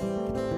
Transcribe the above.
Música